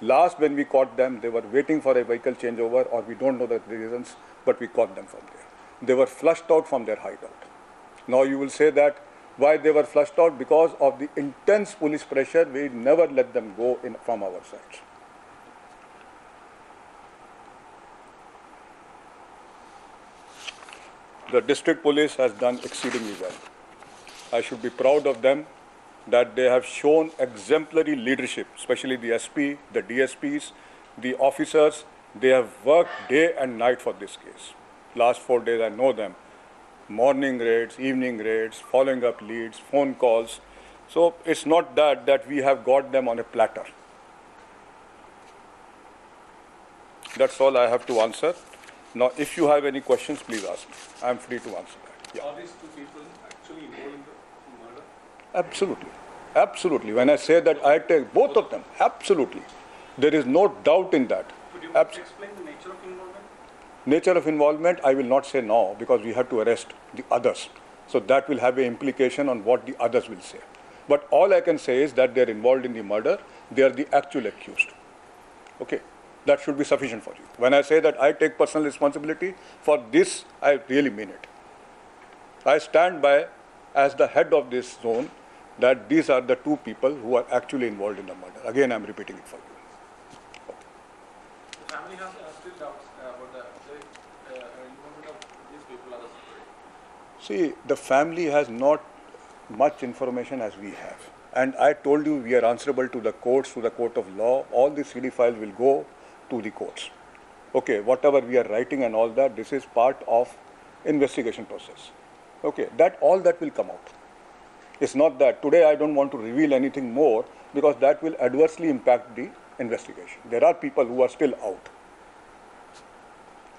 Last, when we caught them, they were waiting for a vehicle changeover, or we don't know the reasons, but we caught them from there. They were flushed out from their hideout. Now you will say that why they were flushed out because of the intense police pressure. We never let them go in from our sides. The district police has done exceedingly well. I should be proud of them that they have shown exemplary leadership, especially the SP, the DSPs, the officers. They have worked day and night for this case. Last four days, I know them morning raids, evening raids, following up leads, phone calls. So it's not that that we have got them on a platter. That's all I have to answer. Now, if you have any questions, please ask me. I'm free to answer that. Yeah. Are these two people actually involved in the? Absolutely. Absolutely. When I say that, I take both of them. Absolutely. There is no doubt in that. Could you Abs- explain the nature of involvement? Nature of involvement, I will not say now because we have to arrest the others. So that will have an implication on what the others will say. But all I can say is that they are involved in the murder, they are the actual accused. Okay, that should be sufficient for you. When I say that I take personal responsibility for this, I really mean it. I stand by, as the head of this zone, that these are the two people who are actually involved in the murder. Again, I'm repeating it for you. The family has uh, still doubts uh, about the uh, involvement of these people as a. See, the family has not much information as we have. And I told you we are answerable to the courts, to the court of law. All the CD files will go to the courts. Okay, whatever we are writing and all that, this is part of investigation process. Okay, that all that will come out. It's not that today I don't want to reveal anything more because that will adversely impact the investigation. There are people who are still out.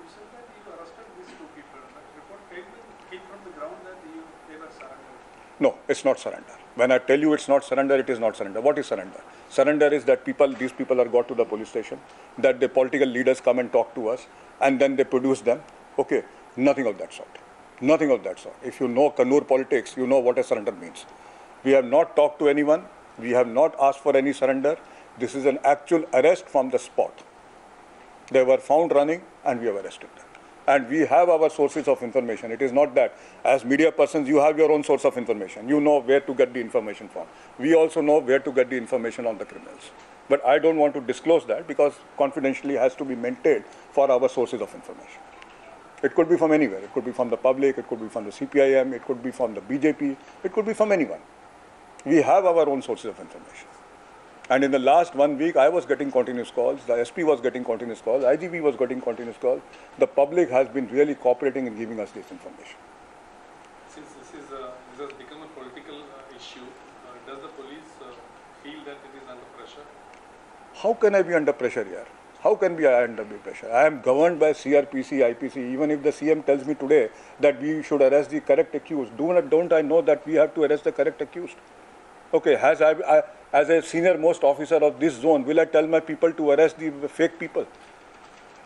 You said that you arrested these two people, but report came, came from the ground that you, they were surrendered. No, it's not surrender. When I tell you it's not surrender, it is not surrender. What is surrender? Surrender is that people, these people are got to the police station, that the political leaders come and talk to us, and then they produce them. Okay, nothing of that sort. Nothing of that sort. If you know Kannur politics, you know what a surrender means. We have not talked to anyone. We have not asked for any surrender. This is an actual arrest from the spot. They were found running and we have arrested them. And we have our sources of information. It is not that as media persons you have your own source of information. You know where to get the information from. We also know where to get the information on the criminals. But I don't want to disclose that because confidentially has to be maintained for our sources of information. It could be from anywhere. It could be from the public, it could be from the CPIM, it could be from the BJP, it could be from anyone. We have our own sources of information. And in the last one week, I was getting continuous calls, the SP was getting continuous calls, IGP was getting continuous calls. The public has been really cooperating in giving us this information. Since this is a, this has become a political uh, issue, uh, does the police uh, feel that it is under pressure? How can I be under pressure here? How can be I under pressure? I am governed by CRPC, IPC. Even if the CM tells me today that we should arrest the correct accused, do not, don't I know that we have to arrest the correct accused? Okay, has I, I, as a senior most officer of this zone, will I tell my people to arrest the fake people?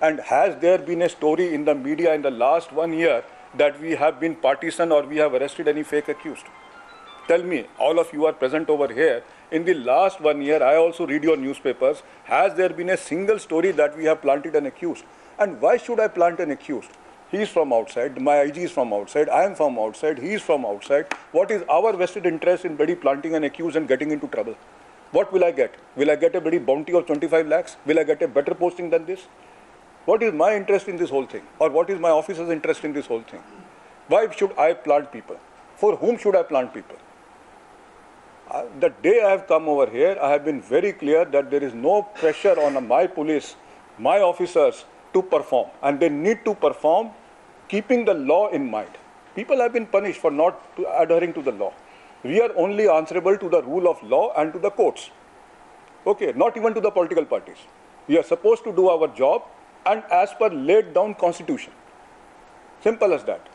And has there been a story in the media in the last one year that we have been partisan or we have arrested any fake accused? Tell me, all of you are present over here. In the last one year, I also read your newspapers. Has there been a single story that we have planted an accused? And why should I plant an accused? He is from outside, my IG is from outside, I am from outside, he is from outside. What is our vested interest in bloody planting an accused and getting into trouble? What will I get? Will I get a bloody bounty of 25 lakhs? Will I get a better posting than this? What is my interest in this whole thing? Or what is my officer's interest in this whole thing? Why should I plant people? For whom should I plant people? Uh, the day I have come over here, I have been very clear that there is no pressure on my police, my officers to perform. And they need to perform keeping the law in mind. People have been punished for not adhering to the law. We are only answerable to the rule of law and to the courts. Okay, not even to the political parties. We are supposed to do our job and as per laid down constitution. Simple as that.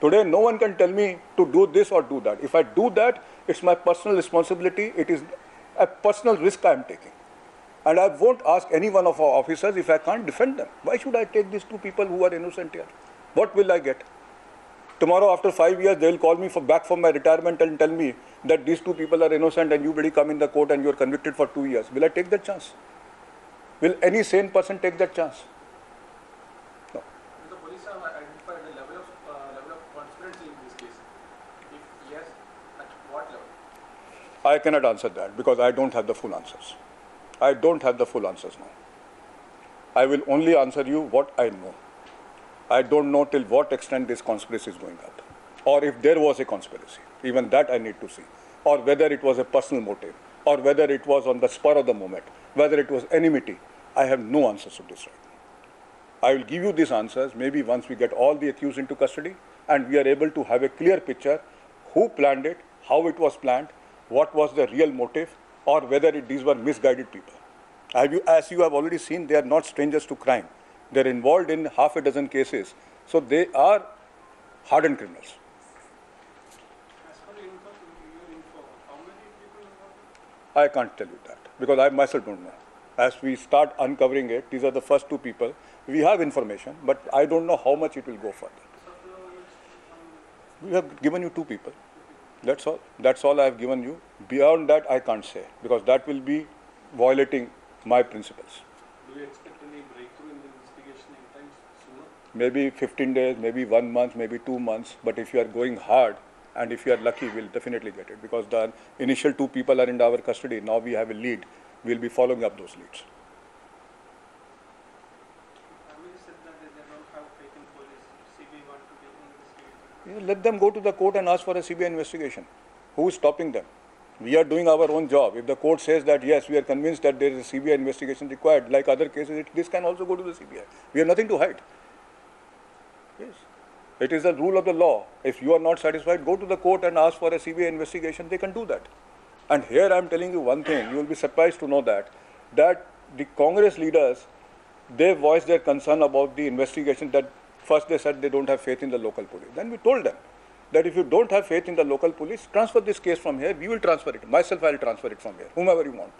Today, no one can tell me to do this or do that. If I do that, it's my personal responsibility. It is a personal risk I am taking. And I won't ask any one of our officers if I can't defend them. Why should I take these two people who are innocent here? What will I get? Tomorrow, after five years, they will call me for back from my retirement and tell me that these two people are innocent and you really come in the court and you are convicted for two years. Will I take that chance? Will any sane person take that chance? No. The police have identified the level of uh, level of conspiracy in this case. If yes, at what level? I cannot answer that because I don't have the full answers. I don't have the full answers now. I will only answer you what I know. I don't know till what extent this conspiracy is going out, or if there was a conspiracy. Even that I need to see, or whether it was a personal motive, or whether it was on the spur of the moment, whether it was enmity. I have no answers to this right now. I will give you these answers maybe once we get all the accused into custody and we are able to have a clear picture who planned it, how it was planned, what was the real motive, or whether it, these were misguided people. You, as you have already seen, they are not strangers to crime. They are involved in half a dozen cases, so they are hardened criminals. I can't tell you that because I myself don't know. As we start uncovering it, these are the first two people. We have information, but I don't know how much it will go further. We have given you two people. That's all. That's all I have given you. Beyond that, I can't say because that will be violating my principles. Do you expect any breakthrough in the investigation anytime sooner? Maybe 15 days, maybe one month, maybe two months. But if you are going hard and if you are lucky, we'll definitely get it because the initial two people are in our custody. Now we have a lead. We'll be following up those leads. Family said that they don't have faith in police. CBI want to be investigated. Yeah, let them go to the court and ask for a CBI investigation. Who is stopping them? We are doing our own job. If the court says that yes, we are convinced that there is a CBI investigation required, like other cases, it, this can also go to the CBI. We have nothing to hide. Yes. It is the rule of the law. If you are not satisfied, go to the court and ask for a CBI investigation. They can do that. And here I am telling you one thing. You will be surprised to know that that the Congress leaders they voiced their concern about the investigation. That first they said they don't have faith in the local police. Then we told them that if you don't have faith in the local police, transfer this case from here. We will transfer it. Myself, I will transfer it from here, whomever you want.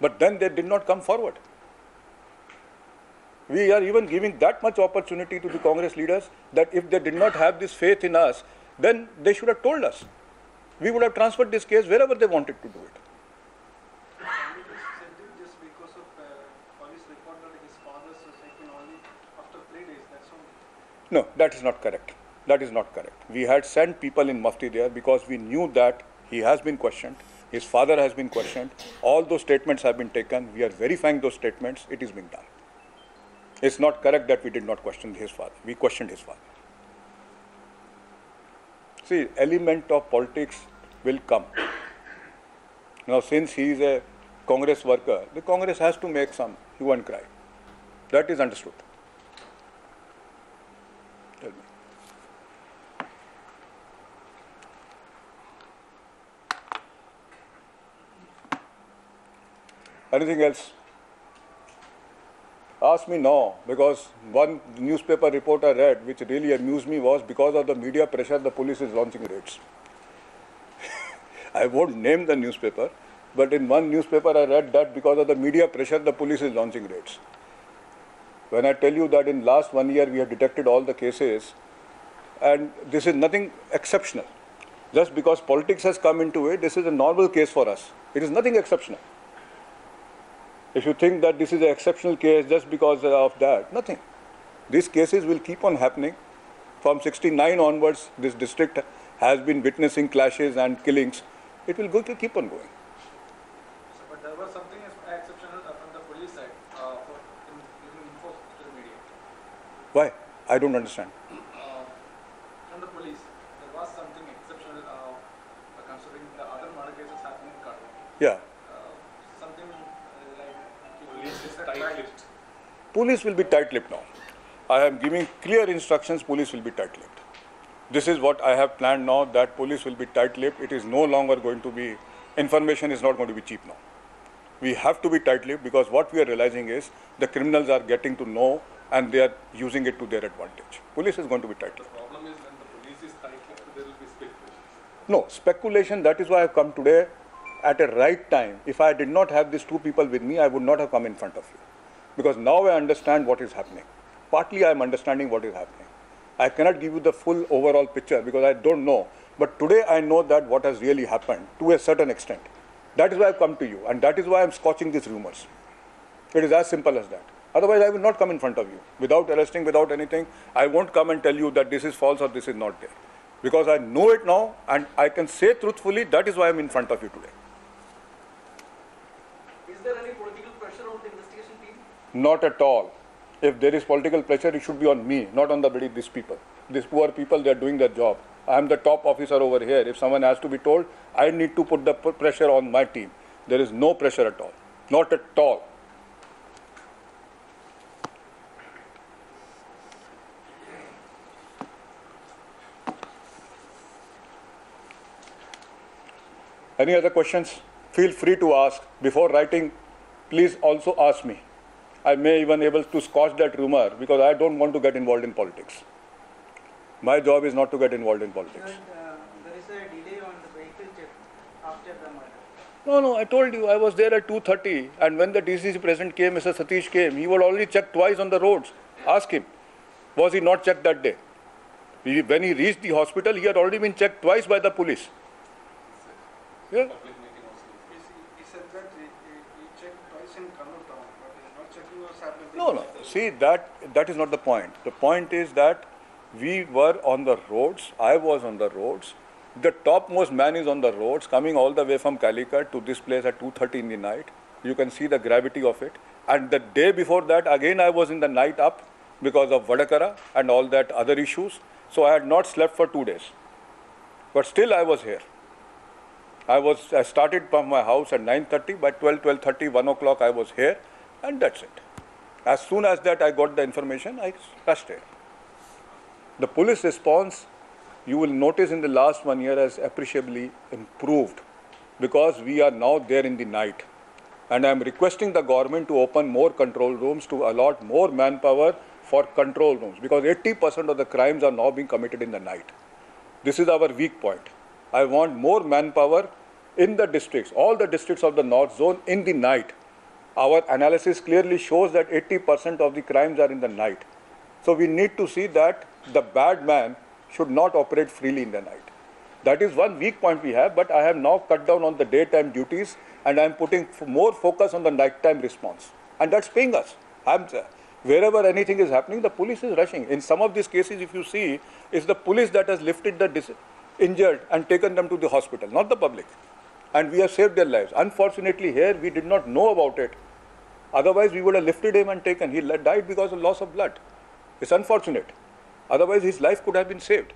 But then they did not come forward. We are even giving that much opportunity to the Congress leaders that if they did not have this faith in us, then they should have told us. We would have transferred this case wherever they wanted to do it. After three days. That's. No, that is not correct. That is not correct. We had sent people in Mufti there because we knew that he has been questioned, his father has been questioned, all those statements have been taken. We are verifying those statements. It is being done. It's not correct that we did not question his father. We questioned his father. See, element of politics will come. Now, since he is a Congress worker, the Congress has to make some hue and cry. That is understood. Tell me. Anything else? Ask me no, because one newspaper report I read, which really amused me, was because of the media pressure, the police is launching raids. I won't name the newspaper, but in one newspaper I read that because of the media pressure, the police is launching raids. When I tell you that in last one year we have detected all the cases, and this is nothing exceptional. Just because politics has come into it, this is a normal case for us. It is nothing exceptional. If you think that this is an exceptional case just because of that, nothing. These cases will keep on happening. From 69 onwards, this district has been witnessing clashes and killings. It will go to keep on going. So, but there was something exceptional from the police side uh, for info to the media. Why? I don't understand. Uh, from the police, there was something exceptional uh, considering the other murder cases happening in Katwa. Yeah. Police will be tight-lipped now. I am giving clear instructions. Police will be tight-lipped. This is what I have planned now. That police will be tight-lipped. It is no longer going to be. Information is not going to be cheap now. We have to be tight-lipped because what we are realizing is the criminals are getting to know and they are using it to their advantage. Police is going to be tight-lipped. The problem is when the police is tight-lipped, there will be speculation. No, speculation, that is why I've come today at a right time. If I did not have these two people with me, I would not have come in front of you. Because now I understand what is happening. Partly I am understanding what is happening. I cannot give you the full overall picture because I don't know. But today I know that what has really happened to a certain extent. That is why I've come to you and that is why I'm scorching these rumors. It is as simple as that. Otherwise, I will not come in front of you without arresting, without anything. I won't come and tell you that this is false or this is not there. Because I know it now and I can say truthfully that is why I'm in front of you today. Is there any political pressure on the investigation team? Not at all. If there is political pressure, it should be on me, not on the bloody these people. These poor people, they are doing their job. I am the top officer over here. If someone has to be told, I need to put the pressure on my team. There is no pressure at all. Not at all. Any other questions? Feel free to ask. Before writing, please also ask me. I may even able to squash that rumor because I don't want to get involved in politics. My job is not to get involved in politics. uh, there is a delay on the vehicle check after the murder. No, no, I told you I was there at 2.30 and when the DCC president came, Mr. Satish came, he would already checked twice on the roads. Ask him. Was he not checked that day? He, when he reached the hospital, he had already been checked twice by the police. Yeah. Public meeting also. He said that he checked No, no. See, that that is not the point. The point is that we were on the roads. I was on the roads. The topmost man is on the roads, coming all the way from Calicut to this place at 2:30 in the night. You can see the gravity of it. And the day before that, again, I was in the night up because of Vadakara and all that other issues. So I had not slept for two days. But still, I was here. I was I started from my house at 9:30. By 12, 12:30, 1 o'clock, I was here, and that's it. As soon as that I got the information, I rushed here. The police response, you will notice in the last one year, has appreciably improved because we are now there in the night. And I am requesting the government to open more control rooms to allot more manpower for control rooms because 80% of the crimes are now being committed in the night. This is our weak point. I want more manpower in the districts, all the districts of the North Zone in the night. Our analysis clearly shows that 80% of the crimes are in the night. So we need to see that the bad man should not operate freely in the night. That is one weak point we have, but I have now cut down on the daytime duties and I am putting more focus on the nighttime response. And that's paying us. I'm, uh, wherever anything is happening, the police is rushing. In some of these cases, if you see, it's the police that has lifted the dis- injured and taken them to the hospital, not the public. And we have saved their lives. Unfortunately, here we did not know about it. Otherwise, we would have lifted him and taken. He died because of loss of blood. It's unfortunate. Otherwise, his life could have been saved.